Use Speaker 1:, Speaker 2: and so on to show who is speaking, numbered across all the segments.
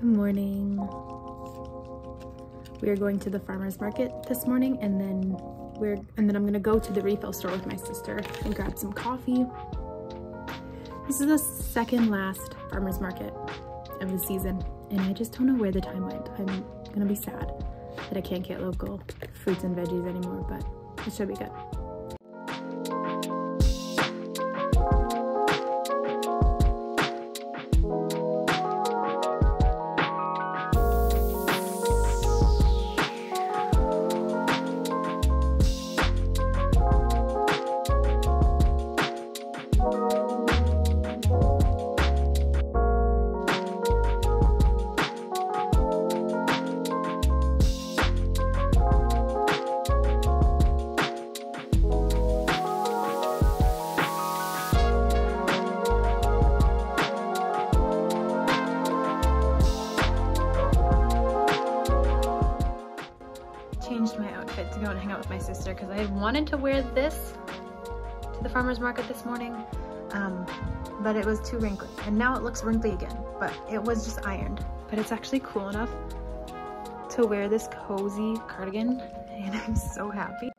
Speaker 1: Good morning. We are going to the farmer's market this morning and then we're and then I'm gonna go to the refill store with my sister and grab some coffee. This is the second last farmer's market of the season and I just don't know where the time went. I'm gonna be sad that I can't get local fruits and veggies anymore, but it should be good. With my sister because I wanted to wear this to the farmer's market this morning, um, but it was too wrinkly. And now it looks wrinkly again, but it was just ironed. But it's actually cool enough to wear this cozy cardigan and I'm so happy.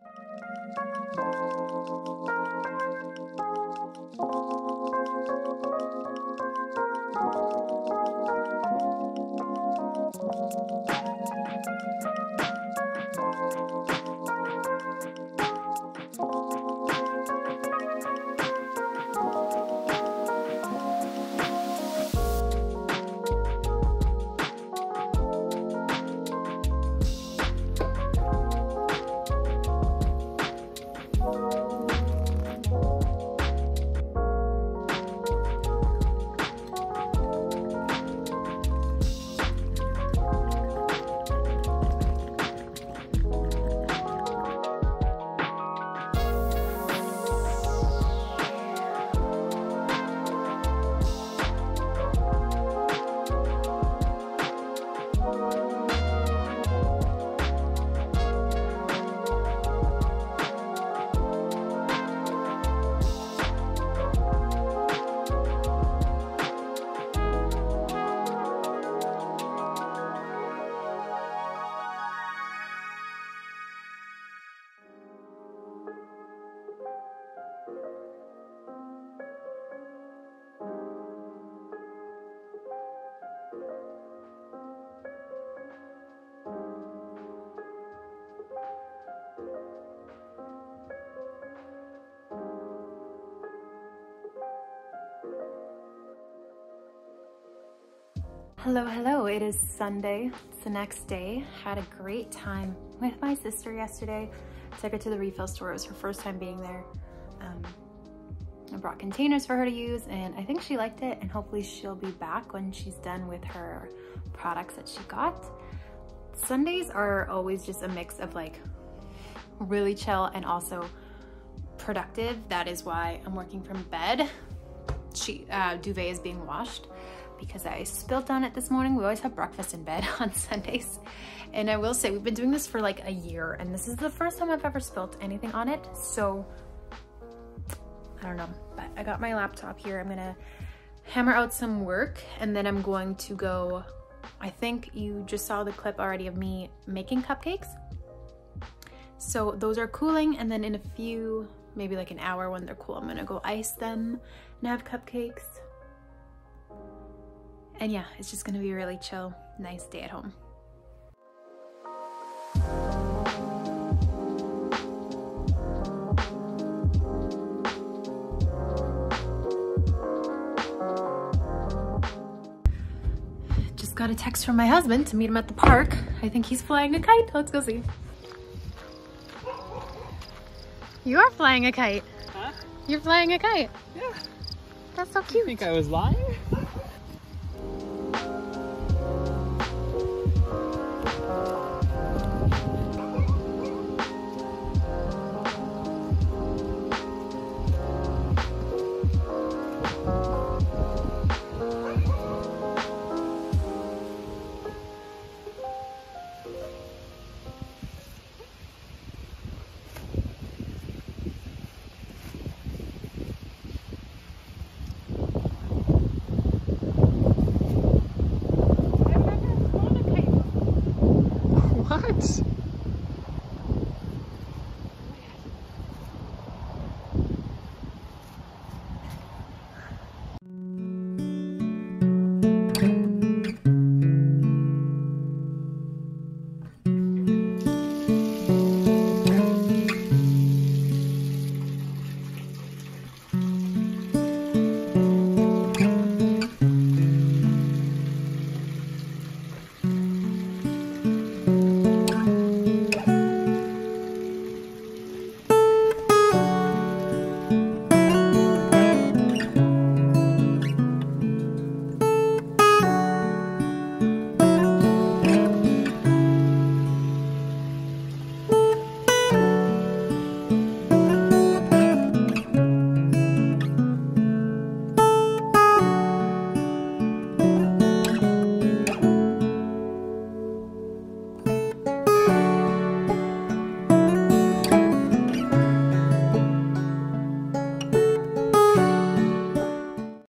Speaker 1: Hello, hello. It is Sunday. It's the next day. Had a great time with my sister yesterday. Took her to the refill store. It was her first time being there. Um, I brought containers for her to use and I think she liked it and hopefully she'll be back when she's done with her products that she got. Sundays are always just a mix of like really chill and also productive. That is why I'm working from bed. She, uh, duvet is being washed because I spilled on it this morning. We always have breakfast in bed on Sundays. And I will say, we've been doing this for like a year and this is the first time I've ever spilled anything on it. So I don't know, but I got my laptop here. I'm gonna hammer out some work and then I'm going to go, I think you just saw the clip already of me making cupcakes. So those are cooling and then in a few, maybe like an hour when they're cool, I'm gonna go ice them and have cupcakes and yeah, it's just gonna be a really chill, nice day at home. Just got a text from my husband to meet him at the park. I think he's flying a kite. Let's go see. You are flying a kite.
Speaker 2: Huh?
Speaker 1: You're flying a kite.
Speaker 2: Yeah.
Speaker 1: That's so
Speaker 2: You
Speaker 1: cute.
Speaker 2: think I was lying?